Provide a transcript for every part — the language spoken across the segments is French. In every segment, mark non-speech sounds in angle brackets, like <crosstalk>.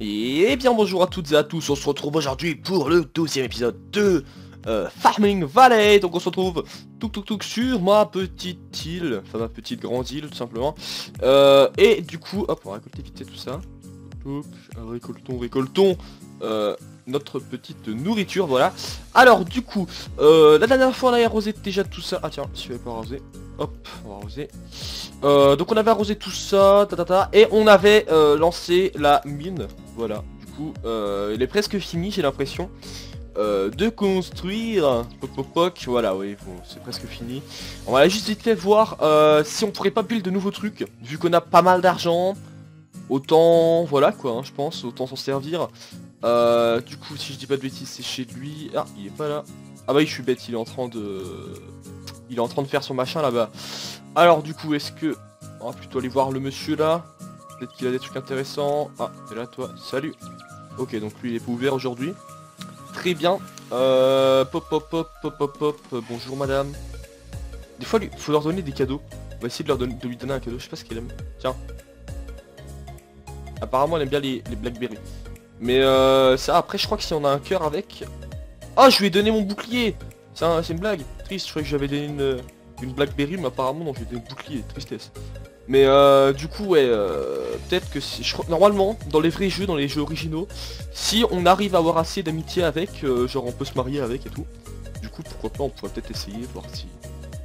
Et bien bonjour à toutes et à tous, on se retrouve aujourd'hui pour le deuxième épisode de euh, Farming Valley. Donc on se retrouve tout tout tout sur ma petite île, enfin ma petite grande île tout simplement. Euh, Et du coup, hop, on va récolter vite tout ça. Récoltons, récoltons euh, notre petite nourriture, voilà. Alors du coup, la dernière fois on a arrosé déjà tout ça. Ah tiens, si je vais pas arroser Hop, on va arroser. Donc on avait arrosé tout ça, et on avait lancé la mine, voilà. Du coup, euh, il est presque fini, j'ai l'impression, euh, de construire. Poc, poc, poc, voilà, oui, bon, c'est presque fini. On va juste vite fait voir euh, si on pourrait pas build de nouveaux trucs, vu qu'on a pas mal d'argent. Autant, voilà quoi, hein, je pense, autant s'en servir. Du coup, si je dis pas de bêtises, c'est chez lui. Ah, il est pas là. Ah bah je suis bête, il est en train de... Il est en train de faire son machin là-bas. Alors du coup, est-ce que... On va plutôt aller voir le monsieur là. Peut-être qu'il a des trucs intéressants. Ah, t'es là toi. Salut. Ok, donc lui il est pas ouvert aujourd'hui. Très bien. Euh... Pop pop pop pop pop pop. Bonjour madame. Des fois, il faut leur donner des cadeaux. On va essayer de, leur de lui donner un cadeau. Je sais pas ce qu'elle aime. Tiens. Apparemment, elle aime bien les, les Blackberry. Mais euh, ça, après, je crois que si on a un cœur avec... Ah, je lui ai donné mon bouclier c'est une blague. Triste, je croyais que j'avais donné une, une Blackberry, mais apparemment, non, je lui ai donné un bouclier. Tristesse. Mais euh, du coup, ouais, euh, peut-être que si... Je normalement, dans les vrais jeux, dans les jeux originaux, si on arrive à avoir assez d'amitié avec, euh, genre on peut se marier avec et tout. Du coup, pourquoi pas, on pourrait peut-être essayer, voir si...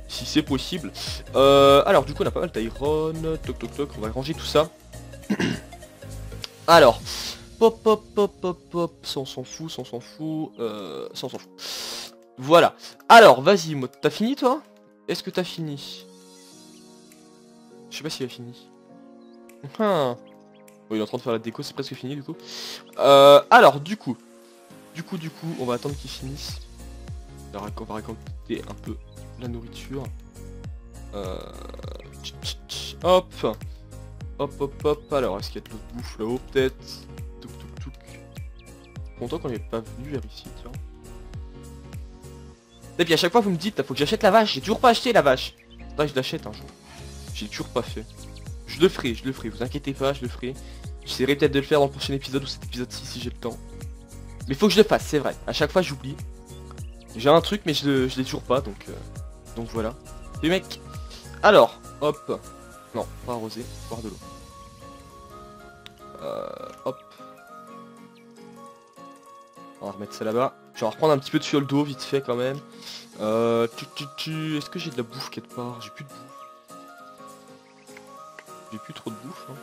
Si c'est possible. Euh, alors, du coup, on a pas mal d'iron. Toc, toc, toc. On va ranger tout ça. <clears throat> alors, Pop, pop, pop, pop, pop, ça on s'en fout, ça on s'en fout, euh, ça on s'en fout. Voilà. Alors, vas-y, t'as fini toi? Est-ce que t'as fini? Je sais pas s'il a fini. <laughs> Bon, il est en train de faire la déco, c'est presque fini du coup. Euh, alors, du coup, du coup, du coup, on va attendre qu'il finisse. On va on va récolter un peu la nourriture. Euh... Hop Hop, hop, hop. Alors, est-ce qu'il y a de l'autre bouffe là-haut peut-être? Touc, touc. Content qu'on n'est pas venu vers ici, tiens. Et puis à chaque fois vous me dites, faut que j'achète la vache. J'ai toujours pas acheté la vache. Que je l'achète un jour. J'ai toujours pas fait. Je le ferai, je le ferai. Vous inquiétez pas, je le ferai. J'essaierai peut-être de le faire dans le prochain épisode ou cet épisode-ci si j'ai le temps. Mais faut que je le fasse, c'est vrai. À chaque fois j'oublie. J'ai un truc mais je, je l'ai toujours pas donc euh, donc voilà. Les mecs. Alors, hop. Non, pas arroser, boire de l'eau. Euh, hop. On va remettre ça là-bas. Je vais reprendre un petit peu de fiole d'eau vite fait quand même. Euh, tu, tu. Est-ce que j'ai de la bouffe quelque part? J'ai plus de bouffe. J'ai plus trop de bouffe. hein.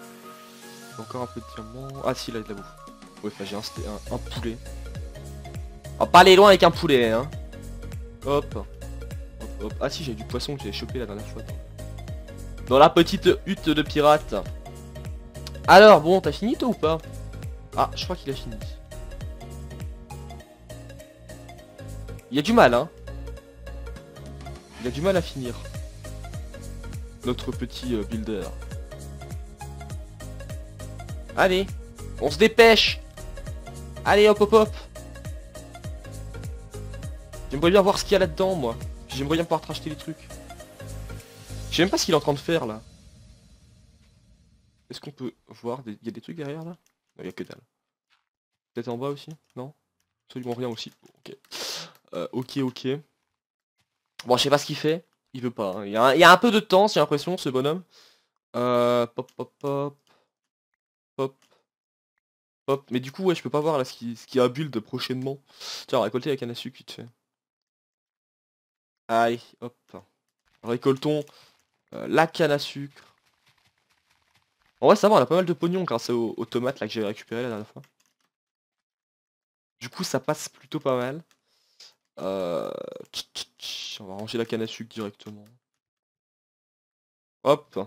J'ai Encore un peu de diamant. Ah si, là, il y a de la bouffe. Ouais, enfin, j'ai un, un, un poulet. On va pas aller loin avec un poulet, hein. Hop. Hop, hop. Ah si, j'ai du poisson que j'ai chopé la dernière fois. Dans la petite hutte de pirate. Alors, bon, t'as fini toi ou pas? Ah, je crois qu'il a fini. Il y a du mal, hein. Il a du mal à finir. Notre petit euh, builder. Allez, on se dépêche. Allez, hop, hop, hop. J'aimerais bien voir ce qu'il y a là-dedans, moi. J'aimerais bien pouvoir te racheter les trucs. Je sais même pas ce qu'il est en train de faire, là. Est-ce qu'on peut voir des... Il y a des trucs derrière, là? Non, il y a que dalle. Peut-être en bas aussi? Non? Absolument rien aussi. Ok. Euh, ok, ok. Bon, je sais pas ce qu'il fait. Il veut pas. hein. Il, y a un, peu de temps, j'ai l'impression, ce bonhomme. Euh, pop, pop, pop. Pop. Pop. Mais du coup, ouais, je peux pas voir là ce qui, ce qui a build prochainement. Tiens, récolter la canne à sucre vite fait. Allez, hop. Récoltons euh, la canne à sucre. En vrai, ça va, on a pas mal de pognon grâce aux, tomates là que j'ai récupéré la dernière fois. Du coup, ça passe plutôt pas mal. Euh, On va ranger la canne à sucre directement. Hop.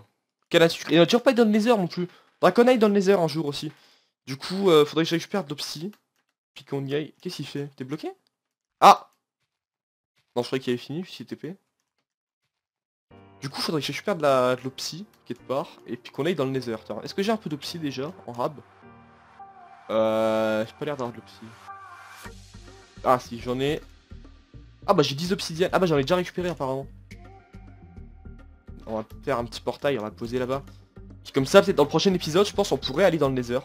Canne à sucre. Et on a toujours pas le nether non plus. Aille dans le nether un jour aussi. Du coup, euh, faudrait que je récupère de l'opsie. Puis qu'on. Qu'est-ce qu'il fait? T'es bloqué? Ah Non, je croyais qu'il avait fini, si TP. Du coup, faudrait que je récupère de la de l'opsie, quelque part. Et puis qu'on aille dans le nether. Est-ce que j'ai un peu d'opsie déjà, en rab? Euh... J'ai pas l'air d'avoir de l'opsie. Ah si, j'en ai... Ah bah j'ai 10 obsidiennes. Ah bah j'en ai déjà récupéré apparemment. On va faire un petit portail, on va le poser là-bas. Comme ça, peut-être dans le prochain épisode, je pense on pourrait aller dans le nether.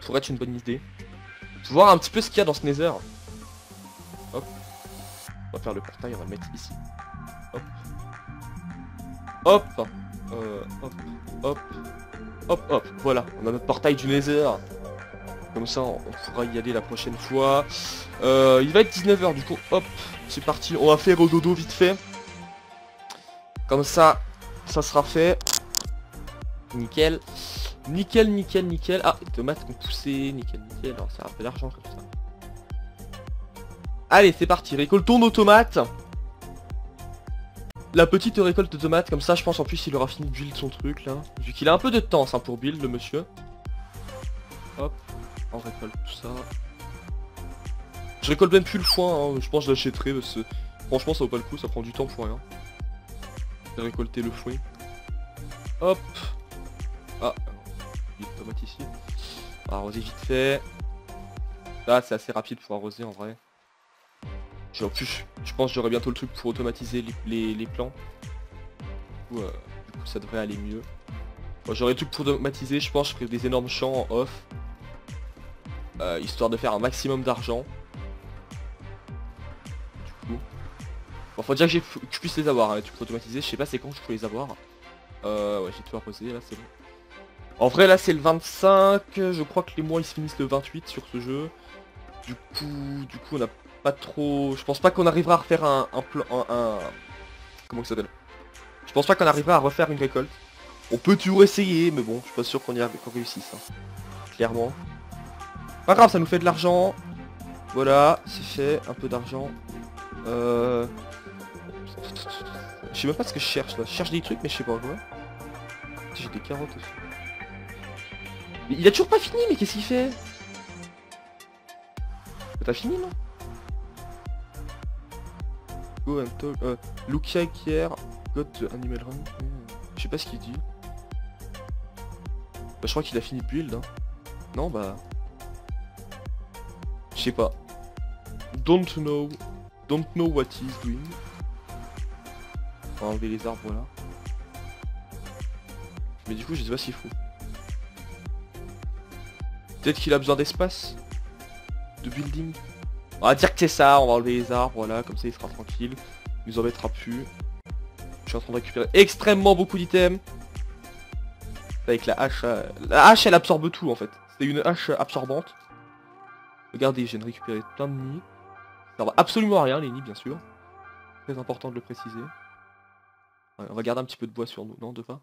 Pourrait être une bonne idée. Faut voir un petit peu ce qu'il y a dans ce nether. Hop. On va faire le portail, on va le mettre ici. Hop. Hop. Euh, hop. Hop. Hop, hop. Voilà, on a notre portail du nether. Comme ça, on pourra y aller la prochaine fois. Euh, il va être 19h du coup. Hop, c'est parti. On va faire au dodo vite fait. Comme ça, ça sera fait. Nickel. Nickel, nickel, nickel. Ah, les tomates ont poussé. Nickel, nickel. Alors, ça rappelle l'argent comme ça. Allez, c'est parti. Récoltons nos tomates. La petite récolte de tomates, comme ça, je pense en plus il aura fini de build son truc là. Vu qu'il a un peu de temps ça, pour build le monsieur. Hop, on récolte tout ça. Je récolte même plus le foin, hein. je pense que je l'achèterai parce que franchement ça vaut pas le coup, ça prend du temps pour rien. Récolter le foin. Hop. Ah, il y a ici. Arroser vite fait. Là c'est assez rapide pour arroser en vrai. Je pense que j'aurai bientôt le truc pour automatiser les, plans. Du coup, euh, du coup, ça devrait aller mieux. j'aurai le truc pour automatiser, je pense que je ferai des énormes champs en off. Euh, histoire de faire un maximum d'argent. Du coup. Bon, faut déjà que, je puisse les avoir, hein, les trucs automatisés. Je sais pas c'est quand je peux les avoir. Euh, ouais, j'ai tout arrosé, là c'est bon. En vrai, là c'est le 25. Je crois que les mois ils se finissent le 28 sur ce jeu. Du coup, du coup on a pas trop... Je pense pas qu'on arrivera à refaire un, plan... Un, Comment ça s'appelle? Je pense pas qu'on arrivera à refaire une récolte. On peut toujours essayer, mais bon, je suis pas sûr qu'on y qu'on réussisse. Hein. Clairement. Pas grave, ça nous fait de l'argent. Voilà, c'est fait, un peu d'argent. Euh... Je sais même pas ce que je cherche là. Je cherche des trucs mais je sais pas quoi. J'ai des carottes aussi. Il a toujours pas fini mais qu'est-ce qu'il fait T'as fini non Go and talk. Euh, Lucia Kier got the animal run. Je sais pas ce qu'il dit. Bah, je crois qu'il a fini build. Hein. Non, bah. Je sais pas. Don't know. Don't know what he's doing. On va enlever les arbres, voilà. Mais du coup, je sais pas s'il faut. Peut-être qu'il a besoin d'espace De building on va dire que c'est ça, on va enlever les arbres, voilà, comme ça il sera tranquille. Il nous embêtera plus. Je suis en train de récupérer extrêmement beaucoup d'items. Avec la hache, euh, la hache elle absorbe tout en fait. C'est une hache absorbante. Regardez, je viens de récupérer plein de nids. Ça va absolument à rien les nids bien sûr. Très important de le préciser. on va garder un petit peu de bois sur nous, non de pas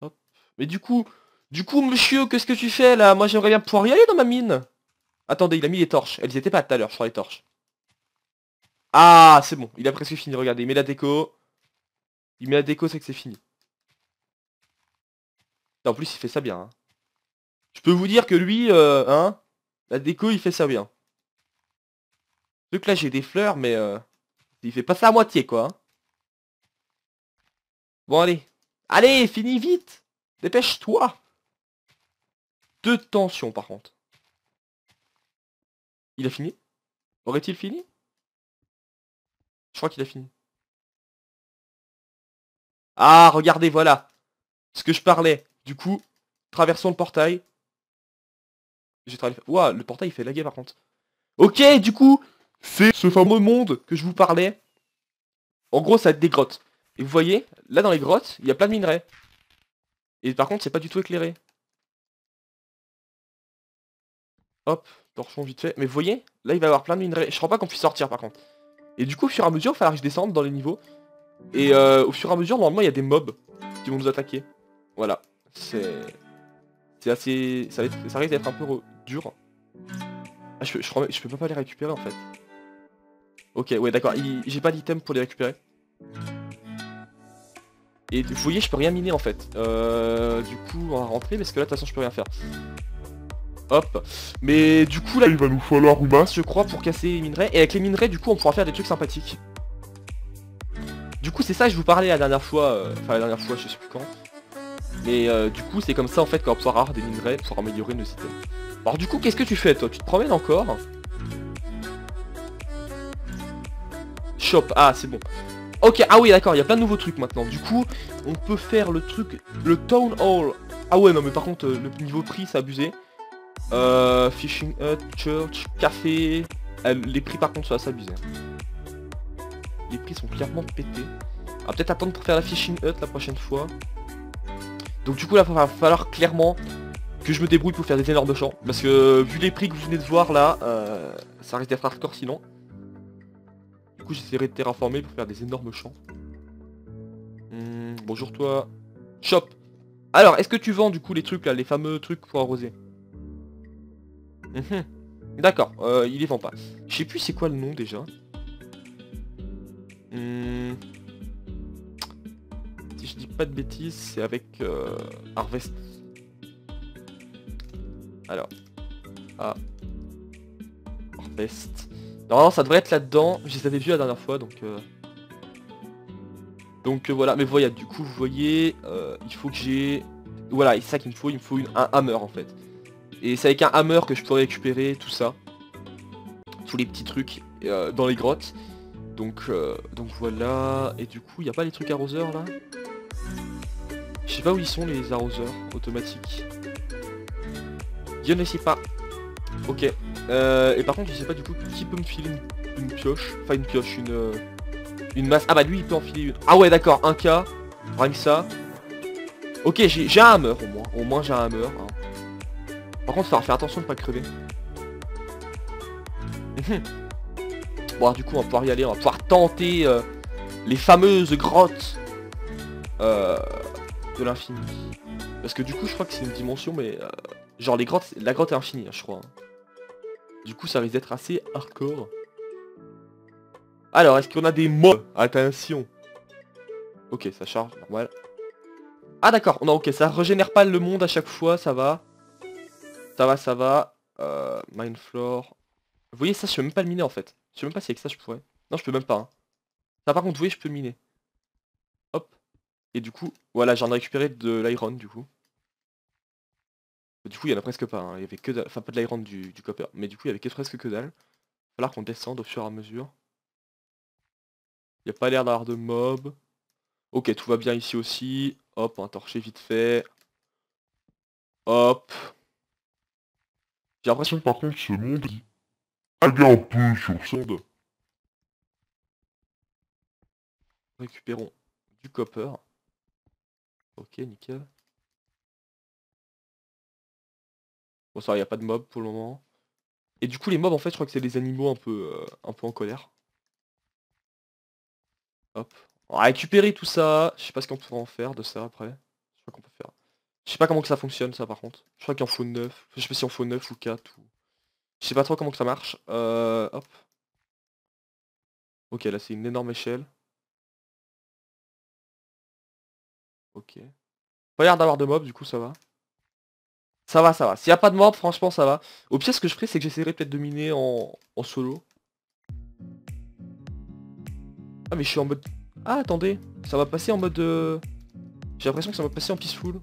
Hop. Mais du coup, du coup monsieur, qu'est-ce que tu fais là? Moi j'aimerais bien pouvoir y aller dans ma mine. Attendez, il a mis les torches. Elles étaient pas tout à l'heure, je crois, les torches. Ah, c'est bon. Il a presque fini. Regardez, il met la déco. Il met la déco, c'est que c'est fini. En plus, il fait ça bien. Hein. Je peux vous dire que lui, euh, hein, la déco, il fait ça bien. Donc là, j'ai des fleurs, mais euh, il fait pas ça à moitié, quoi. Hein. Bon, allez. Allez, finis vite Dépêche-toi Deux tensions, par contre. Il a fini? Aurait-il fini? Je crois qu'il a fini. Ah, regardez, voilà. Ce que je parlais. Du coup, traversons le portail. J'ai. Ouah, le portail il fait laguer par contre. Ok, du coup, c'est ce fameux monde que je vous parlais. En gros, ça être des grottes. Et vous voyez, là dans les grottes, il y a plein de minerais. Et par contre, c'est pas du tout éclairé. Hop, torchon vite fait. Mais vous voyez, là il va y avoir plein de minerais. Je crois pas qu'on puisse sortir par contre. Et du coup, au fur et à mesure, il va falloir que je descende dans les niveaux. Et euh, au fur et à mesure, normalement, il y a des mobs qui vont nous attaquer. Voilà. C'est... C'est assez... Ça, risque d'être un peu dur. Ah, je, je, je, peux pas les récupérer en fait. Ok, ouais, d'accord. J'ai pas d'item pour les récupérer. Et vous voyez, je peux rien miner en fait. Euh, du coup, on va rentrer parce que là, de toute façon, je peux rien faire. Hop. Mais du coup là, il va nous falloir masse, je crois, pour casser les minerais. Et avec les minerais, du coup, on pourra faire des trucs sympathiques. Du coup, c'est ça que je vous parlais la dernière fois. Euh, enfin, la dernière fois, je sais plus quand. Mais euh, du coup, c'est comme ça en fait qu'on va pouvoir avoir des minerais pour améliorer nos items. Alors du coup, qu'est-ce que tu fais toi? Tu te promènes encore? Shop, ah c'est bon. Ok, ah oui d'accord, il y a plein de nouveaux trucs maintenant. Du coup, on peut faire le truc, le Town Hall. Ah ouais non mais par contre, le niveau prix c'est abusé. Euh, fishing Hut, Church, Café. Les prix par contre sont assez abusés. Les prix sont clairement pétés. Va peut-être attendre pour faire la Fishing Hut la prochaine fois. Donc du coup là, va falloir clairement que je me débrouille pour faire des énormes champs. Parce que vu les prix que vous venez de voir là, euh, ça risque d'être hardcore sinon. Du coup j'essaierai de terraformer pour faire des énormes champs. Hmm, bonjour toi. Shop. Alors, est-ce que tu vends du coup les trucs là, les fameux trucs pour arroser? D'accord, euh, il les vend pas. Je sais plus c'est quoi le nom déjà. Hmm. Si je dis pas de bêtises, c'est avec euh, Harvest. Alors. Ah. Harvest. Normalement ça devrait être là-dedans. Je les avais vus la dernière fois donc... Euh... Donc voilà, mais voilà, du coup vous voyez, il faut que j'ai... Voilà, c'est ça qu'il me faut, il me faut une, un hammer en fait. Et c'est avec un hammer que je pourrais récupérer tout ça. Tous les petits trucs euh, dans les grottes. Donc, euh, donc voilà. Et du coup, il n'y a pas les trucs arroseurs là? Je sais pas où ils sont les arroseurs automatiques. Je ne sais pas. Ok. Euh, et par contre, je sais pas du coup qui peut me filer une, pioche. Enfin une pioche, une, une masse. Ah bah lui il peut en filer une. Ah ouais d'accord, un cas. Rien que ça. Ok, j'ai un hammer au moins. Au moins j'ai un hammer. Hein. Par contre, il faudra faire attention de pas crever. <laughs> Bon, du coup, on va pouvoir y aller. On va pouvoir tenter euh, les fameuses grottes euh, de l'infini. Parce que du coup, je crois que c'est une dimension, mais... Euh, genre, les grottes, la grotte est infinie, hein, je crois. Du coup, ça risque d'être assez hardcore. Alors, est-ce qu'on a des mots? Attention. Ok, ça charge, normal. Ah d'accord, non ok, ça régénère pas le monde à chaque fois, ça va. Ça va, ça va. Euh, mine floor. Vous voyez ça, je peux même pas le miner en fait. Je sais même pas si avec ça je pourrais. Non, je peux même pas. Hein. Ça par contre, vous voyez, je peux miner. Hop. Et du coup, voilà, j'en ai récupéré de l'iron du coup. Du coup, il y en a presque pas. Hein. Il y avait que. Enfin, pas de l'iron du, copper. Mais du coup, il y avait presque que dalle. Il va falloir qu'on descende au fur et à mesure. Il n'y a pas l'air d'avoir de mob. Ok, tout va bien ici aussi. Hop, va torcher vite fait. Hop. J'ai l'impression que par contre ce monde est un peu sur sonde. Récupérons du copper. Ok, nickel. Bon ça, il n'y a pas de mob pour le moment. Et du coup les mobs en fait je crois que c'est des animaux un peu, euh, un peu en colère. Hop. On va récupérer tout ça. Je sais pas ce qu'on pourra en faire de ça après. Je crois qu'on peut faire. Je sais pas comment que ça fonctionne ça par contre. Je crois qu'il en faut 9. Je sais pas si en faut 9 ou 4 ou... Je sais pas trop comment que ça marche. Euh, hop. Ok là c'est une énorme échelle. Ok. Pas l'air d'avoir de mobs du coup ça va. Ça va, ça va. S'il n'y a pas de mobs, franchement ça va. Au pire ce que je ferai c'est que j'essaierai peut-être de miner en... en solo. Ah mais je suis en mode... Ah attendez, ça va passer en mode... Euh, j'ai l'impression que ça va passer en peaceful.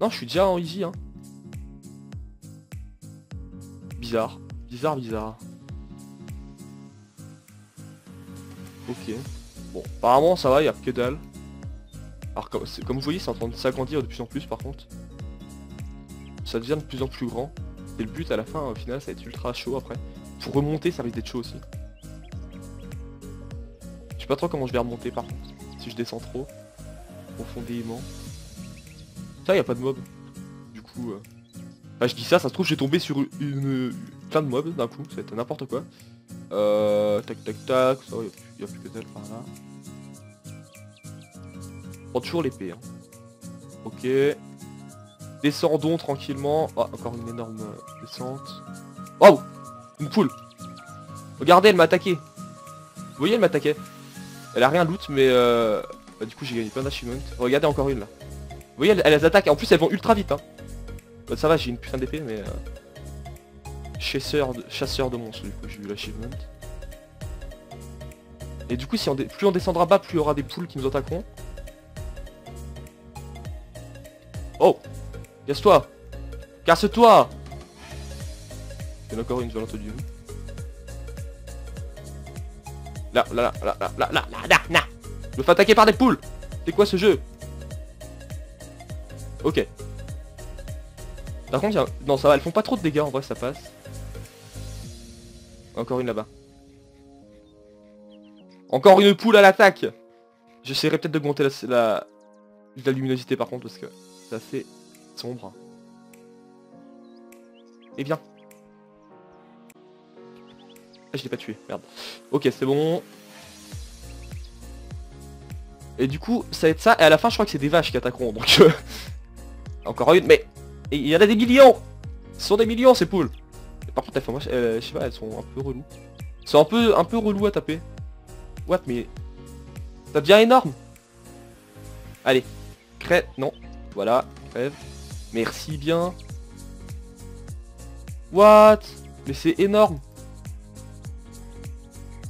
Non, je suis déjà en easy, hein. Bizarre. Bizarre, bizarre. Ok. Bon, apparemment ça va, il a que dalle. Alors comme, vous voyez, c'est en train de s'agrandir de plus en plus par contre. Ça devient de plus en plus grand. Et le but à la fin, au final, ça va être ultra chaud après. Pour remonter, ça risque d'être chaud aussi. Je sais pas trop comment je vais remonter par contre. Si je descends trop. Profondément. Ça, y a pas de mob. Du coup... Euh... Je dis ça, ça se trouve, j'ai tombé sur une, plein de mobs d'un coup. C'était n'importe quoi. Euh... Tac, tac, tac. Ça, y a plus, que dalle par là. Prends toujours l'épée. Hein. Ok. Descendons tranquillement. Oh, encore une énorme euh, descente. Oh Une poule Regardez, elle m'a attaqué. Vous voyez, elle m'attaquait. Elle a rien loot, mais euh... Bah, du coup, j'ai gagné plein d'achievements. Regardez, encore une là. Vous voyez, elles, attaquent. En plus, elles vont ultra vite. Hein. Bah, ça va, j'ai une putain d'épée, mais... Euh... Chasseur, de... Monstres, du coup, j'ai eu l'achievement. Et du coup, si plus on descendra bas, plus il y aura des poules qui nous attaqueront. Oh Casse-toi Casse-toi Il y en a encore une violente du Là, là, là, là, là, là, là, là, là. Je me fais attaquer par des poules C'est quoi ce jeu? Ok. Par contre, y a... non, ça va, elles font pas trop de dégâts, en vrai, ça passe. Encore une là-bas. Encore une poule à l'attaque J'essaierai peut-être d'augmenter la, la, luminosité par contre, parce que c'est assez sombre. Eh bien. Ah, je l'ai pas tué, merde. Ok, c'est bon. Et du coup, ça va être ça. Et à la fin, je crois que c'est des vaches qui attaqueront. Donc, euh, encore une. Mais il y en a des millions Ce sont des millions, ces poules. par contre, elles, moi, je sais pas, elles sont un peu reloues. Sont un peu, un peu relou à taper. What, mais... Ça devient énorme Allez. Crève. Non. Voilà. Crève. Merci bien. What? Mais c'est énorme.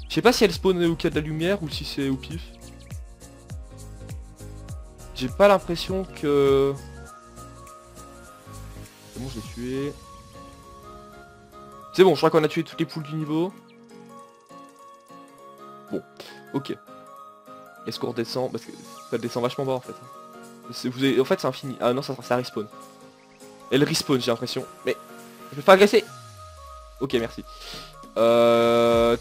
Je sais pas si elle spawn au cas de la lumière ou si c'est au pif. J'ai pas l'impression que... C'est bon, je l'ai tué. C'est bon, je crois qu'on a tué toutes les poules du niveau. Bon, ok. Est-ce qu'on redescend Parce que ça descend vachement bas en fait. Vous avez... En fait c'est infini. Ah non, ça, respawn. Elle respawn j'ai l'impression. Mais je vais pas agresser Ok, merci. Euh...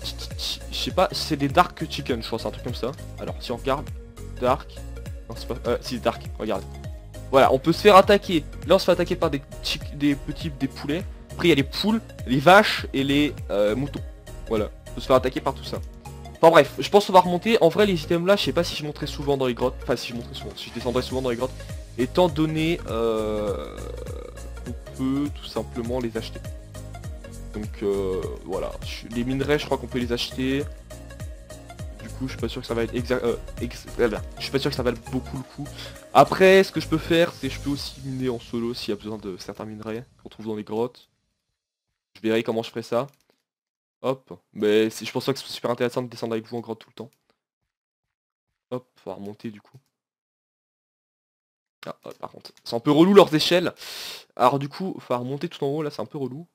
Je sais pas, c'est des Dark Chicken, je crois, c'est un truc comme ça. Alors, si on regarde, Dark... Non, c'est pas... Euh, si, Dark, regarde. Voilà, on peut se faire attaquer. Là, on se fait attaquer par des, petits... des poulets. Après, il y a les poules, les vaches et les euh, moutons. Voilà, on peut se faire attaquer par tout ça. Enfin bref, je pense qu'on va remonter. En vrai, les items là, je sais pas si je monterai souvent dans les grottes. Enfin, si je monterai souvent, si je descendrai souvent dans les grottes. Étant donné euh, qu'on peut tout simplement les acheter. Donc euh, voilà, les minerais, je crois qu'on peut les acheter. Je suis pas sûr que ça va être exact. Je suis pas sûr que ça vaille beaucoup le coup. Après, ce que je peux faire, c'est je peux aussi miner en solo s'il y a besoin de certains minerais qu'on trouve dans les grottes. Je verrai comment je ferai ça. Hop. Mais je pense pas que c'est super intéressant de descendre avec vous en grotte tout le temps. Hop, on va remonter du coup. Ah, par contre, c'est un peu relou leurs échelles. Alors du coup, faut remonter tout en haut, là c'est un peu relou.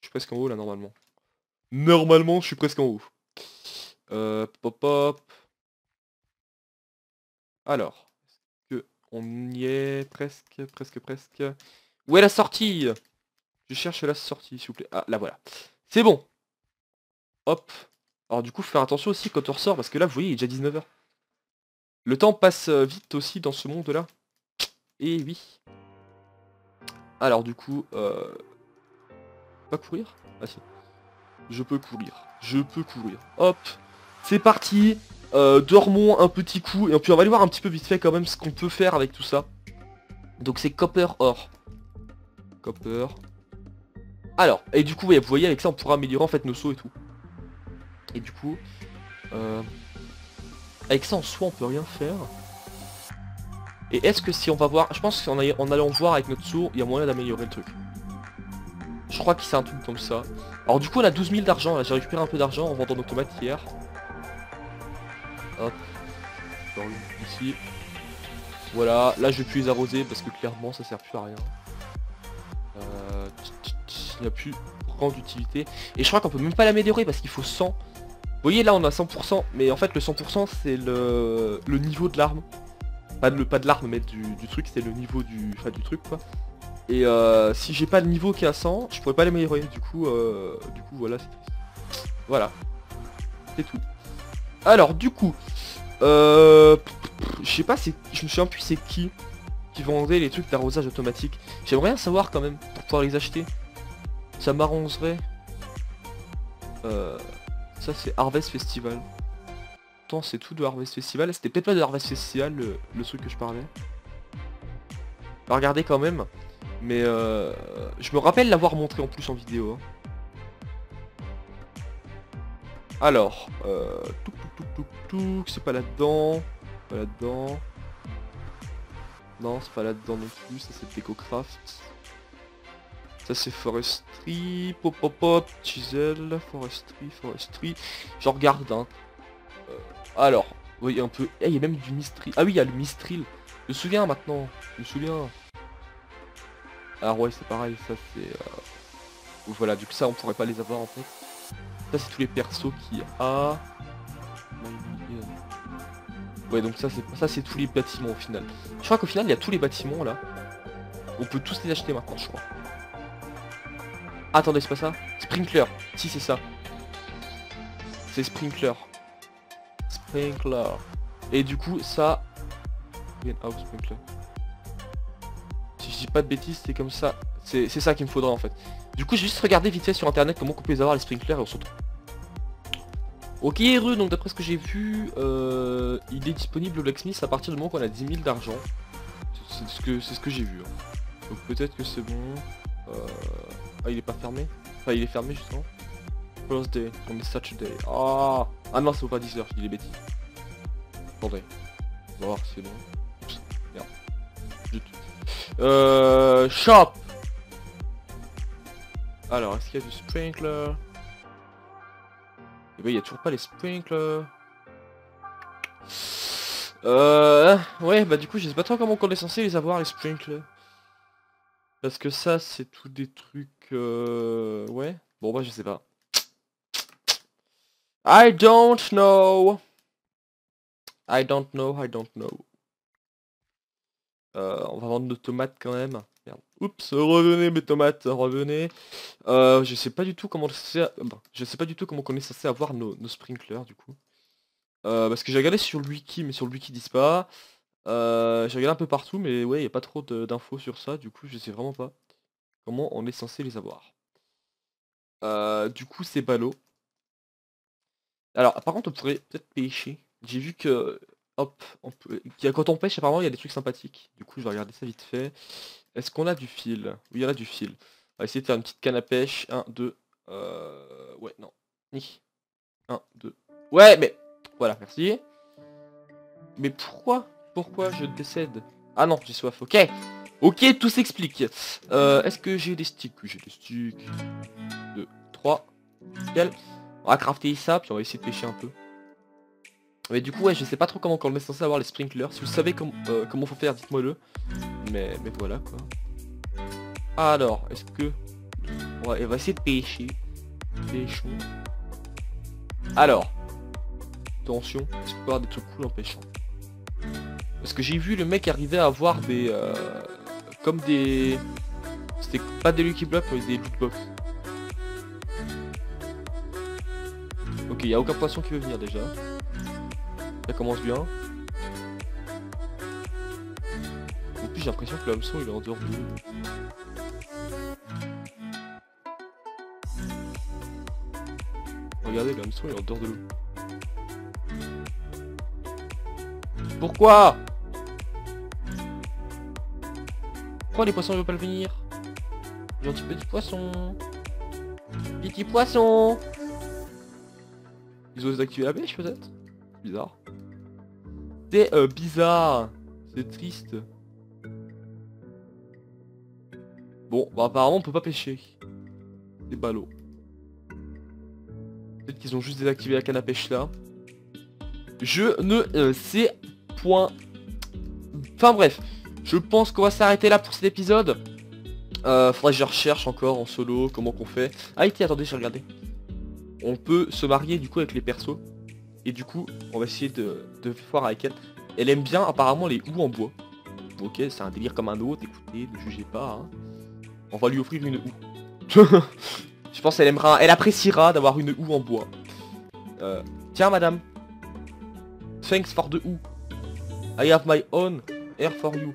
Je suis presque en haut là normalement. Normalement, je suis presque en haut. Euh, pop pop. Alors, que on y est? Presque, presque, presque. Où est la sortie? Je cherche la sortie, s'il vous plaît. Ah, là voilà. C'est bon. Hop. Alors du coup, faire attention aussi quand on ressort, parce que là, vous voyez, il est déjà 19h. Le temps passe euh, vite aussi dans ce monde-là. Et oui. Alors du coup, euh... Pas courir? Ah si. Je peux courir. Je peux courir. Hop. C'est parti. Euh, dormons un petit coup. Et puis on va aller voir un petit peu vite fait quand même ce qu'on peut faire avec tout ça. Donc c'est copper or. Copper. Alors, et du coup, vous voyez, avec ça, on pourra améliorer en fait nos sauts et tout. Et du coup, euh, avec ça en soi, on peut rien faire. Et est-ce que si on va voir, je pense qu'en en allant voir avec notre saut, il y a moyen d'améliorer le truc. Je crois que c'est un truc comme ça. Alors du coup, on a 12 000 d'argent, j'ai récupéré un peu d'argent en vendant nos tomates hier. Hop. Ici. Voilà, là je vais plus les arroser parce que clairement ça sert plus à rien. Euh, il n'y a plus grande utilité. Et je crois qu'on peut même pas l'améliorer parce qu'il faut 100. Vous voyez là on a 100%, mais en fait le 100% c'est le, niveau de l'arme. Pas de, pas de l'arme mais du, truc, c'est le niveau du, du truc quoi. Et euh, si j'ai pas le niveau qui est à 100, je pourrais pas l'améliorer. Du coup, euh, du coup voilà. Voilà. C'est tout. Alors du coup, euh, je sais pas, c'est, je me souviens plus c'est qui qui vendait les trucs d'arrosage automatique. J'aimerais bien savoir quand même pour pouvoir les acheter. Ça m'arrangerait. Euh, ça c'est Harvest Festival. Attends, c'est tout de Harvest Festival. C'était peut-être pas de Harvest Festival le, truc que je parlais. Pas regarder quand même. Mais euh, je me rappelle l'avoir montré en plus en vidéo. Hein. Alors, euh, c'est pas là-dedans. Pas là-dedans. Non, c'est pas là-dedans non plus, ça c'est DecoCraft. Ça c'est forestry, pop pop pop, forestry, forestry. Je regarde hein. Euh, alors, oui un peu. Eh, il y a même du mistril. Ah oui, il y a le mistril. Je me souviens maintenant. Je me souviens. Alors ouais c'est pareil, ça c'est... Euh, voilà, du coup ça on pourrait pas les avoir en fait. Ça c'est tous les persos qu'il a. Ouais donc ça c'est ça c'est tous les bâtiments au final. Je crois qu'au final il y a tous les bâtiments là. On peut tous les acheter maintenant je crois. Attendez c'est pas ça? Sprinkler. Si c'est ça. C'est Sprinkler. Sprinkler. Et du coup ça... Sprinkler. Pas de bêtises c'est comme ça. C'est ça qu'il me faudra en fait. Du coup j'ai juste regardé vite fait sur internet comment on peut les avoir les sprinklers et on se retrouve. Ok heureux, donc d'après ce que j'ai vu, euh, il est disponible au Blacksmith à partir du moment qu'on a 10 000 d'argent. C'est ce que c'est ce que j'ai vu. Hein. Donc peut-être que c'est bon. Euh... Ah il est pas fermé Enfin il est fermé justement. First day, on est Saturday. Ah Ah non vaut pas 10 heures, je dis les bêtises. Attendez. On va voir si c'est bon. Euh... Shop Alors, est-ce qu'il y a du sprinkler? Et bah il y a toujours pas les sprinklers. Euh... Ouais, bah du coup, je sais pas trop comment on est censé les avoir, les sprinklers. Parce que ça, c'est tout des trucs... Euh... Ouais. Bon, bah je sais pas. I don't know. I don't know, I don't know. Euh, on va vendre nos tomates quand même. Oups, revenez mes tomates, revenez. Euh, je sais pas du tout comment je sais pas du tout comment on est censé avoir nos, sprinklers du coup. Euh, parce que j'ai regardé sur le wiki, mais sur le wiki ils disent pas. Euh, j'ai regardé un peu partout, mais ouais, il a pas trop d'infos sur ça, du coup je sais vraiment pas comment on est censé les avoir. du coup c'est ballot. Alors par contre on pourrait peut-être pêcher. J'ai vu que hop, on peut... quand on pêche apparemment il y a des trucs sympathiques. Du coup je vais regarder ça vite fait. Est-ce qu'on a du fil? Oui, il y en a du fil. On va essayer de faire une petite canne à pêche. 1, 2. Euh... Ouais, non. Ni. 1, 2. Ouais, mais... Voilà, merci. Mais pourquoi Pourquoi je décède? Ah non, j'ai soif. Ok. Ok, tout s'explique. Euh, Est-ce que j'ai des sticks? Oui, j'ai des sticks. 2, 3. Nickel. On va crafter ça, puis on va essayer de pêcher un peu. Mais du coup, ouais, je sais pas trop comment on est censé avoir les sprinklers. Si vous savez euh, comment faut faire, dites-moi le. Mais, mais voilà quoi. Alors, est-ce que... On va, essayer de pêcher. Pêchons. Alors. Attention, est-ce qu'on peut avoir des trucs cool en pêchant? Parce que j'ai vu le mec arriver à avoir des... Euh, comme des... C'était pas des Lucky Blocks, mais des lootbox. Ok, il a aucun poisson qui veut venir déjà. Ça commence bien. En plus j'ai l'impression que l'hameçon il est en dehors de l'eau. Regardez l'hameçon il est en dehors de l'eau. Pourquoi? Pourquoi les poissons ne veulent pas le venir Gentil petit poisson Petit poisson Ils ont désactivé la pêche peut-être? Bizarre. C'est euh, bizarre. C'est triste. Bon, bah apparemment on peut pas pêcher. C'est ballot. Peut-être qu'ils ont juste désactivé la canne à pêche là. Je ne euh, sais point. Enfin bref, je pense qu'on va s'arrêter là pour cet épisode. Euh, faudrait que je recherche encore en solo comment qu'on fait. Ah, et attendez, j'ai regardé. On peut se marier du coup avec les persos. Et du coup, on va essayer de, de voir avec elle. Elle aime bien apparemment les houes en bois. Ok, c'est un délire comme un autre, écoutez, ne jugez pas. Hein. On va lui offrir une houe. <laughs> Je pense qu'elle aimera, elle appréciera d'avoir une houe en bois. Euh, tiens madame. Thanks for the houe. I have my own air for you.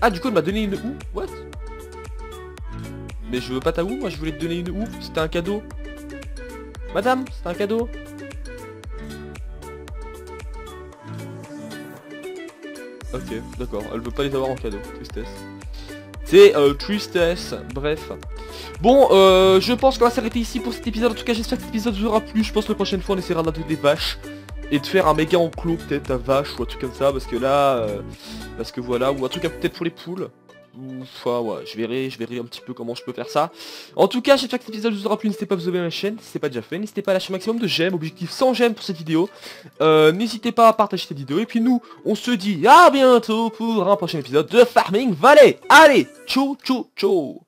Ah du coup elle m'a donné une houe? What? Mais je veux pas ta houe, moi je voulais te donner une houe, c'était un cadeau. Madame, c'est un cadeau. Ok, d'accord. Elle veut pas les avoir en cadeau. Tristesse. C'est euh, tristesse. Bref. Bon, euh, je pense qu'on va s'arrêter ici pour cet épisode. En tout cas, j'espère que cet épisode vous aura plu. Je pense que la prochaine fois, on essaiera d'adopter des vaches. Et de faire un méga enclos, peut-être à vache ou un truc comme ça. Parce que là... Euh, parce que voilà. Ou un truc peut-être pour les poules. Enfin ouais, je verrai, je verrai un petit peu comment je peux faire ça. En tout cas, j'espère que cet épisode vous aura plu. N'hésitez pas à vous abonner à ma chaîne si ce n'est pas déjà fait. N'hésitez pas à lâcher un maximum de j'aime, objectif 100 j'aime pour cette vidéo. Euh, n'hésitez pas à partager cette vidéo. Et puis nous, on se dit à bientôt pour un prochain épisode de Farming Valley. Allez, ciao, ciao, ciao